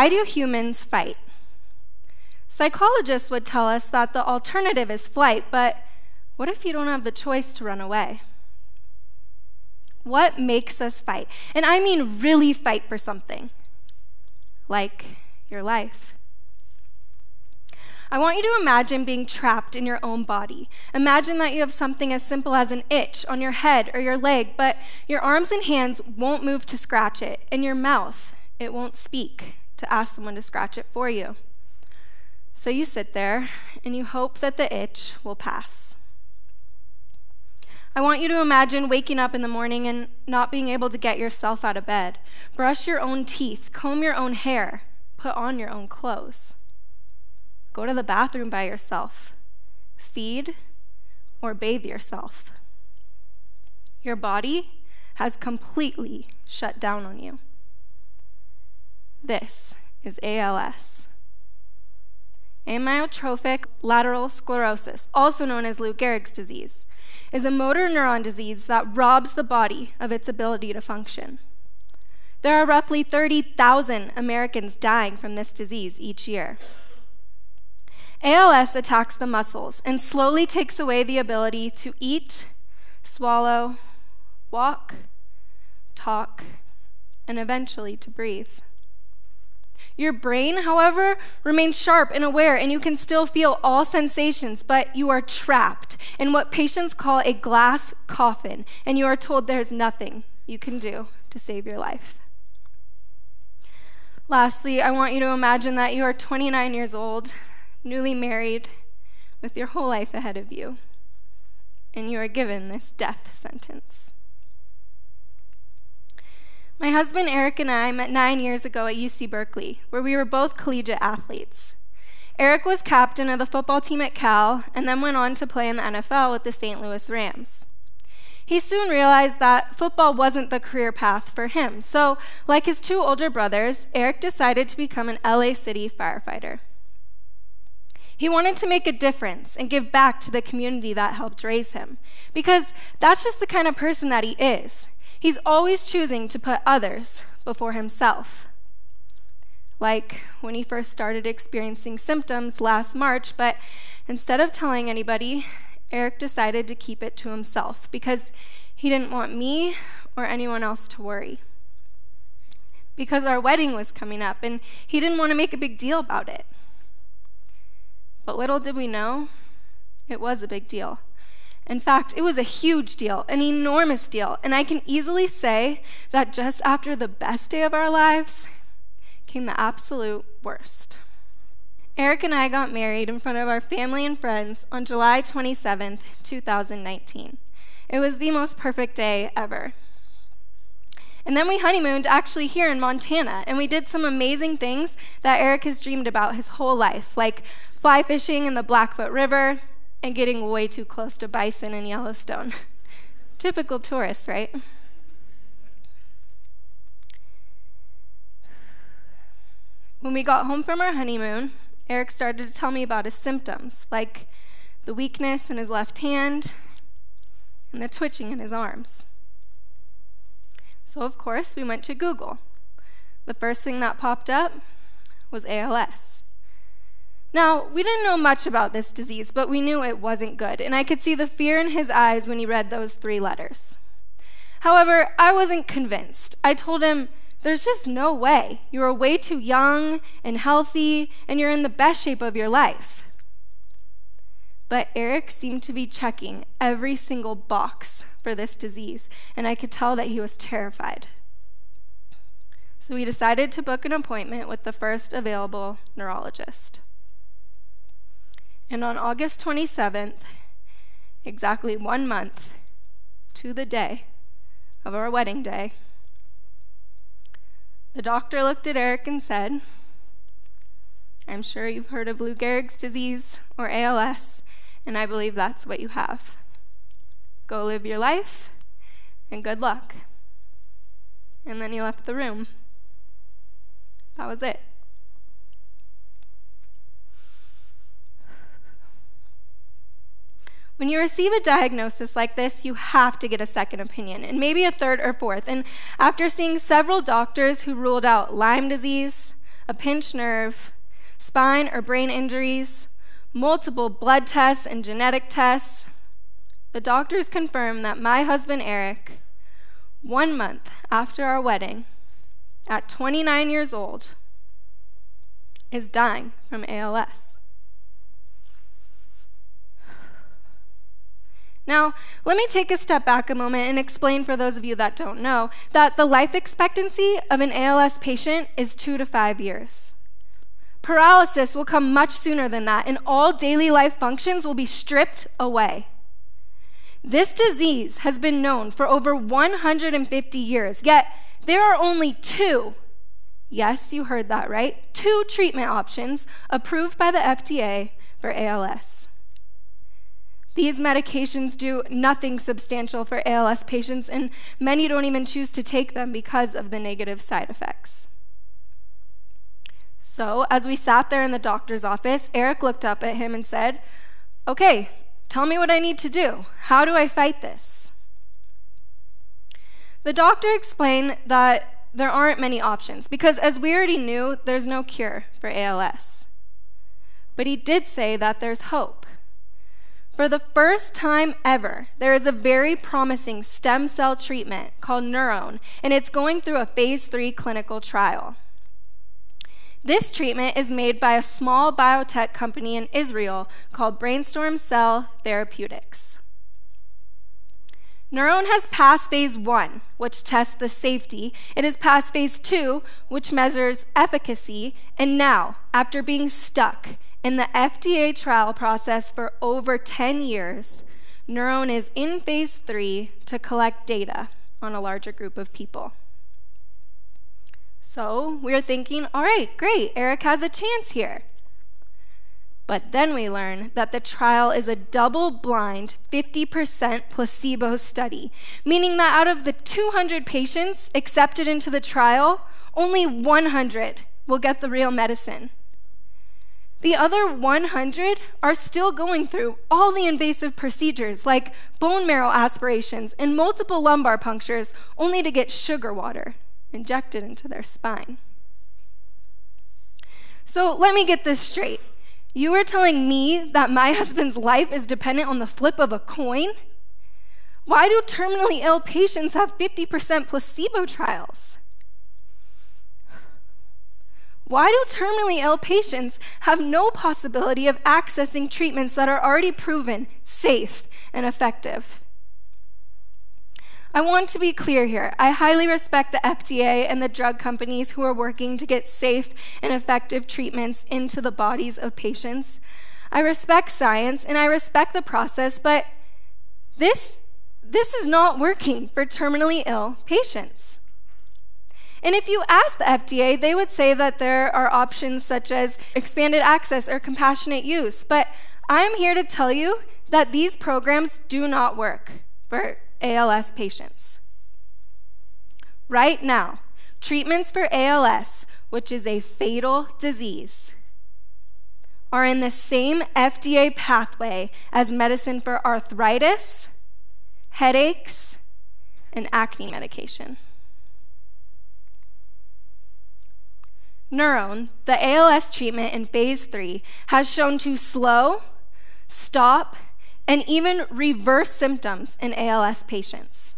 Why do humans fight? Psychologists would tell us that the alternative is flight, but what if you don't have the choice to run away? What makes us fight? And I mean really fight for something, like your life. I want you to imagine being trapped in your own body. Imagine that you have something as simple as an itch on your head or your leg, but your arms and hands won't move to scratch it, and your mouth, it won't speak to ask someone to scratch it for you. So you sit there and you hope that the itch will pass. I want you to imagine waking up in the morning and not being able to get yourself out of bed. Brush your own teeth, comb your own hair, put on your own clothes. Go to the bathroom by yourself. Feed or bathe yourself. Your body has completely shut down on you. This is ALS. Amyotrophic lateral sclerosis, also known as Lou Gehrig's disease, is a motor neuron disease that robs the body of its ability to function. There are roughly 30,000 Americans dying from this disease each year. ALS attacks the muscles and slowly takes away the ability to eat, swallow, walk, talk, and eventually to breathe. Your brain, however, remains sharp and aware, and you can still feel all sensations, but you are trapped in what patients call a glass coffin, and you are told there's nothing you can do to save your life. Lastly, I want you to imagine that you are 29 years old newly married, with your whole life ahead of you, and you are given this death sentence. My husband Eric and I met nine years ago at UC Berkeley, where we were both collegiate athletes. Eric was captain of the football team at Cal and then went on to play in the NFL with the St. Louis Rams. He soon realized that football wasn't the career path for him, so, like his two older brothers, Eric decided to become an LA City firefighter. He wanted to make a difference and give back to the community that helped raise him. Because that's just the kind of person that he is. He's always choosing to put others before himself. Like when he first started experiencing symptoms last March, but instead of telling anybody, Eric decided to keep it to himself because he didn't want me or anyone else to worry. Because our wedding was coming up and he didn't want to make a big deal about it. But little did we know, it was a big deal. In fact, it was a huge deal, an enormous deal. And I can easily say that just after the best day of our lives came the absolute worst. Eric and I got married in front of our family and friends on July 27th, 2019. It was the most perfect day ever. And then we honeymooned actually here in Montana, and we did some amazing things that Eric has dreamed about his whole life, like fly fishing in the Blackfoot River, and getting way too close to bison in Yellowstone. Typical tourists, right? When we got home from our honeymoon, Eric started to tell me about his symptoms, like the weakness in his left hand and the twitching in his arms. So, of course, we went to Google. The first thing that popped up was ALS. Now, we didn't know much about this disease, but we knew it wasn't good, and I could see the fear in his eyes when he read those three letters. However, I wasn't convinced. I told him, There's just no way. You are way too young and healthy, and you're in the best shape of your life. But Eric seemed to be checking every single box for this disease, and I could tell that he was terrified. So we decided to book an appointment with the first available neurologist. And on August 27th, exactly one month to the day of our wedding day, the doctor looked at Eric and said, I'm sure you've heard of Lou Gehrig's disease or ALS, and I believe that's what you have. Go live your life, and good luck. And then he left the room. That was it. When you receive a diagnosis like this, you have to get a second opinion, and maybe a third or fourth. And after seeing several doctors who ruled out Lyme disease, a pinched nerve, spine or brain injuries, multiple blood tests and genetic tests, the doctors confirmed that my husband Eric, one month after our wedding, at 29 years old, is dying from ALS. Now, let me take a step back a moment and explain for those of you that don't know that the life expectancy of an ALS patient is two to five years. Paralysis will come much sooner than that, and all daily life functions will be stripped away. This disease has been known for over 150 years, yet there are only two, yes, you heard that right, two treatment options approved by the FDA for ALS. These medications do nothing substantial for ALS patients, and many don't even choose to take them because of the negative side effects. So, as we sat there in the doctor's office, Eric looked up at him and said, Okay, tell me what I need to do. How do I fight this? The doctor explained that there aren't many options because, as we already knew, there's no cure for ALS. But he did say that there's hope. For the first time ever, there is a very promising stem cell treatment called NurOwn, and it's going through a phase three clinical trial. This treatment is made by a small biotech company in Israel called Brainstorm Cell Therapeutics. NurOwn has passed phase one, which tests the safety. It has passed phase two, which measures efficacy. And now, after being stuck in the FDA trial process for over 10 years, NurOwn is in phase three to collect data on a larger group of people. So we're thinking, all right, great, Eric has a chance here. But then we learn that the trial is a double blind, 50% placebo study, meaning that out of the 200 patients accepted into the trial, only 100 will get the real medicine. The other 100 are still going through all the invasive procedures like bone marrow aspirations and multiple lumbar punctures only to get sugar water injected into their spine. So let me get this straight. You are telling me that my husband's life is dependent on the flip of a coin? Why do terminally ill patients have 50% placebo trials? Why do terminally ill patients have no possibility of accessing treatments that are already proven safe and effective? I want to be clear here. I highly respect the FDA and the drug companies who are working to get safe and effective treatments into the bodies of patients. I respect science and I respect the process, but this, this is not working for terminally ill patients. And if you ask the FDA, they would say that there are options such as expanded access or compassionate use. But I'm here to tell you that these programs do not work for ALS patients. Right now, treatments for ALS, which is a fatal disease, are in the same FDA pathway as medicine for arthritis, headaches, and acne medication. NurOwn, the ALS treatment in phase three, has shown to slow, stop, and even reverse symptoms in ALS patients.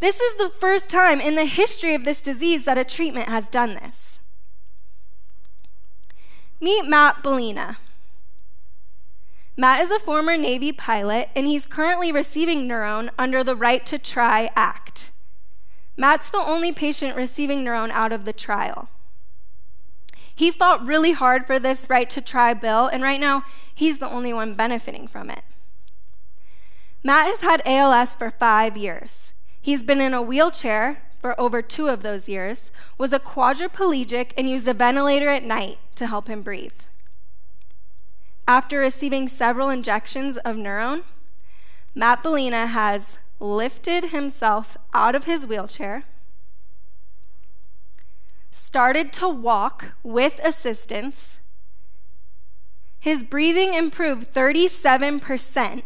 This is the first time in the history of this disease that a treatment has done this. Meet Matt Bellina. Matt is a former Navy pilot, and he's currently receiving NurOwn under the Right to Try Act. Matt's the only patient receiving NurOwn out of the trial. He fought really hard for this right to try bill, and right now, he's the only one benefiting from it. Matt has had ALS for five years. He's been in a wheelchair for over two of those years, was a quadriplegic, and used a ventilator at night to help him breathe. After receiving several injections of NurOwn, Matt Bellina has lifted himself out of his wheelchair, started to walk with assistance. His breathing improved 37%,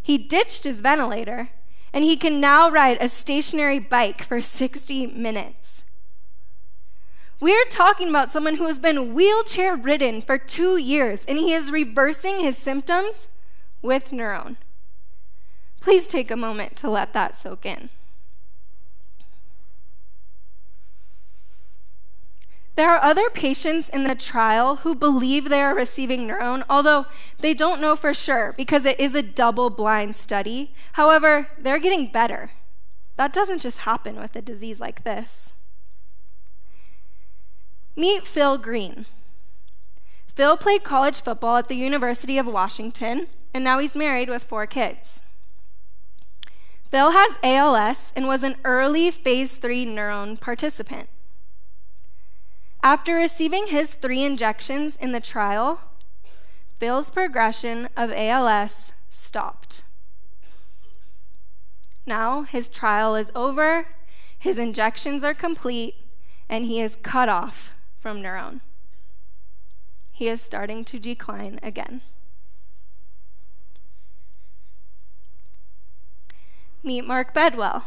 he ditched his ventilator, and he can now ride a stationary bike for 60 minutes. We're talking about someone who has been wheelchair ridden for two years and he is reversing his symptoms with NurOwn. Please take a moment to let that soak in. There are other patients in the trial who believe they are receiving NurOwn, although they don't know for sure because it is a double blind study. However, they're getting better. That doesn't just happen with a disease like this. Meet Phil Green. Phil played college football at the University of Washington, and now he's married with four kids. Phil has ALS and was an early phase 3 NurOwn participant. After receiving his three injections in the trial, Phil's progression of ALS stopped. Now his trial is over, his injections are complete, and he is cut off from NurOwn. He is starting to decline again. Meet Mark Bedwell.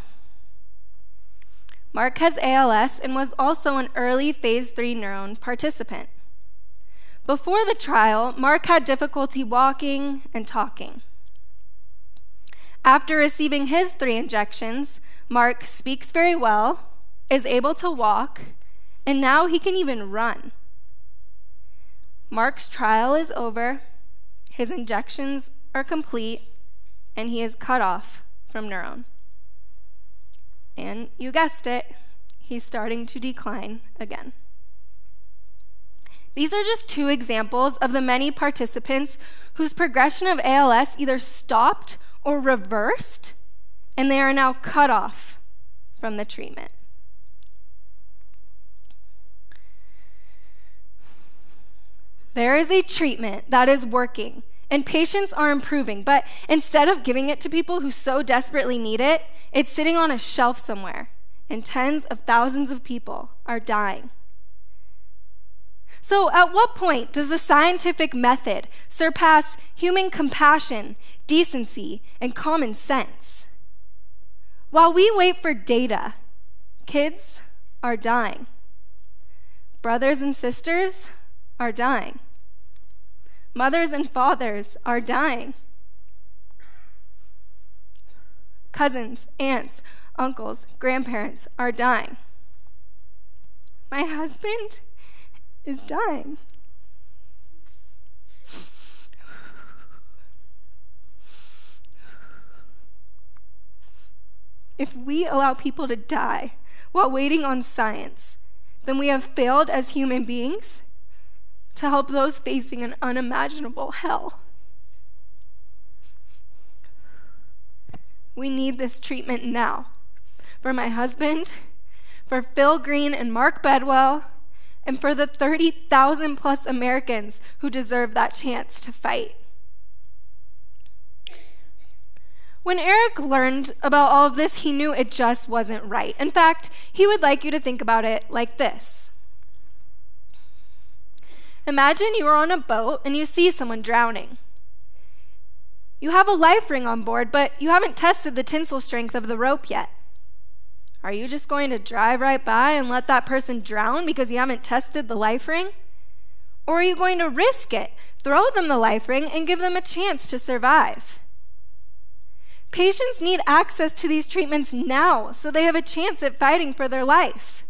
Mark has ALS and was also an early phase 3 NurOwn participant. Before the trial, Mark had difficulty walking and talking. After receiving his three injections, Mark speaks very well, is able to walk, and now he can even run. Mark's trial is over, his injections are complete, and he is cut off from NurOwn. And you guessed it, he's starting to decline again. These are just two examples of the many participants whose progression of ALS either stopped or reversed, and they are now cut off from the treatment. There is a treatment that is working and patients are improving, but instead of giving it to people who so desperately need it, it's sitting on a shelf somewhere, and tens of thousands of people are dying. So, at what point does the scientific method surpass human compassion, decency, and common sense? While we wait for data, kids are dying. Brothers and sisters are dying. Mothers and fathers are dying. Cousins, aunts, uncles, grandparents are dying. My husband is dying. If we allow people to die while waiting on science, then we have failed as human beings to help those facing an unimaginable hell. We need this treatment now for my husband, for Phil Green and Mark Bedwell, and for the 30,000 plus Americans who deserve that chance to fight. When Eric learned about all of this, he knew it just wasn't right. In fact, he would like you to think about it like this Imagine you are on a boat and you see someone drowning. You have a life ring on board, but you haven't tested the tensile strength of the rope yet. Are you just going to drive right by and let that person drown because you haven't tested the life ring? Or are you going to risk it, throw them the life ring, and give them a chance to survive? Patients need access to these treatments now so they have a chance at fighting for their life.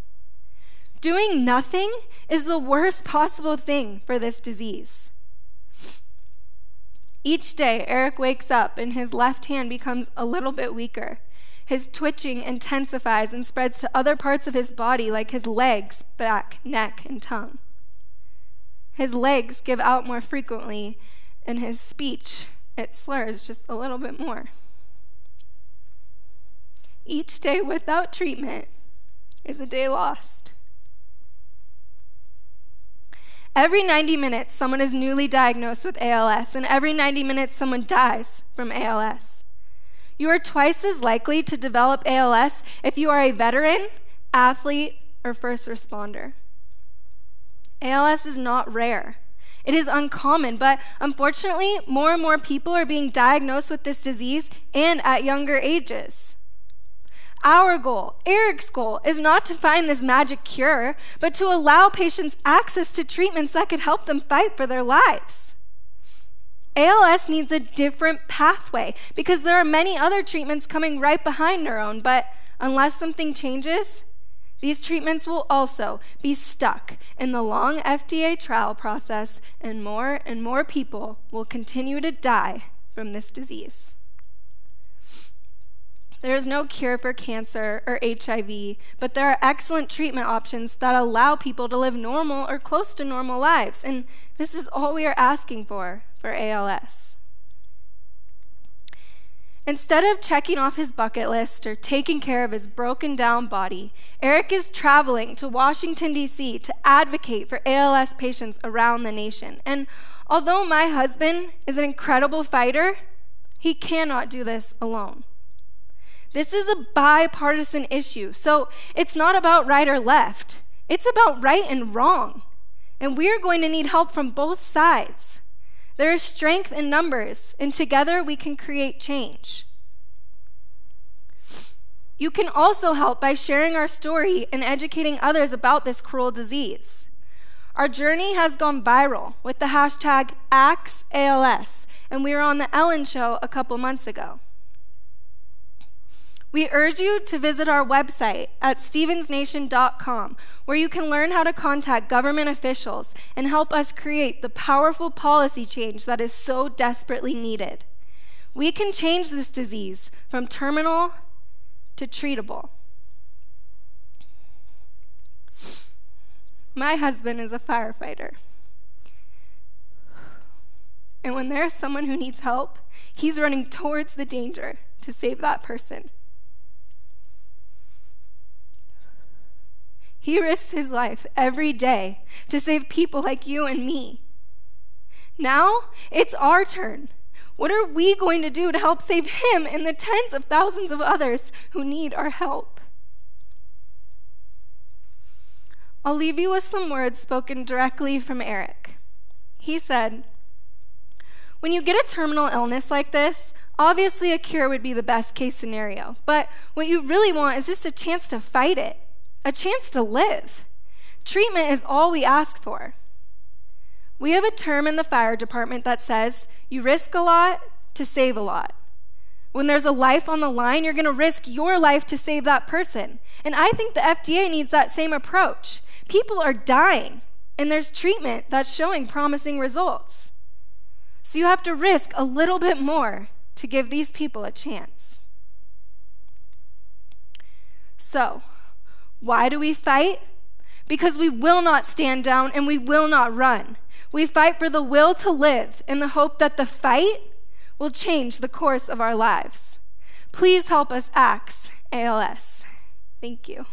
Doing nothing is the worst possible thing for this disease. Each day, Eric wakes up and his left hand becomes a little bit weaker. His twitching intensifies and spreads to other parts of his body, like his legs, back, neck, and tongue. His legs give out more frequently, and his speech, it slurs just a little bit more. Each day without treatment is a day lost. Every 90 minutes, someone is newly diagnosed with ALS, and every 90 minutes, someone dies from ALS. You are twice as likely to develop ALS if you are a veteran, athlete, or first responder. ALS is not rare. It is uncommon, but unfortunately, more and more people are being diagnosed with this disease and at younger ages. Our goal, Eric's goal, is not to find this magic cure, but to allow patients access to treatments that could help them fight for their lives. ALS needs a different pathway because there are many other treatments coming right behind NurOwn, but unless something changes, these treatments will also be stuck in the long FDA trial process, and more and more people will continue to die from this disease. There is no cure for cancer or HIV, but there are excellent treatment options that allow people to live normal or close to normal lives, and this is all we are asking for for ALS. Instead of checking off his bucket list or taking care of his broken down body, Eric is traveling to Washington, D.C. to advocate for ALS patients around the nation. And although my husband is an incredible fighter, he cannot do this alone. This is a bipartisan issue, so it's not about right or left. It's about right and wrong. And we are going to need help from both sides. There is strength in numbers, and together we can create change. You can also help by sharing our story and educating others about this cruel disease. Our journey has gone viral with the hashtag AxeALS, and we were on The Ellen Show a couple months ago. We urge you to visit our website at stevensnation.com, where you can learn how to contact government officials and help us create the powerful policy change that is so desperately needed. We can change this disease from terminal to treatable. My husband is a firefighter. And when there's someone who needs help, he's running towards the danger to save that person. He risks his life every day to save people like you and me. Now it's our turn. What are we going to do to help save him and the tens of thousands of others who need our help? I'll leave you with some words spoken directly from Eric. He said, When you get a terminal illness like this, obviously a cure would be the best case scenario. But what you really want is just a chance to fight it a chance to live. Treatment is all we ask for. We have a term in the fire department that says you risk a lot to save a lot. When there's a life on the line, you're going to risk your life to save that person. And I think the FDA needs that same approach. People are dying, and there's treatment that's showing promising results. So you have to risk a little bit more to give these people a chance. So, why do we fight? Because we will not stand down and we will not run. We fight for the will to live in the hope that the fight will change the course of our lives. Please help us axe ALS. Thank you.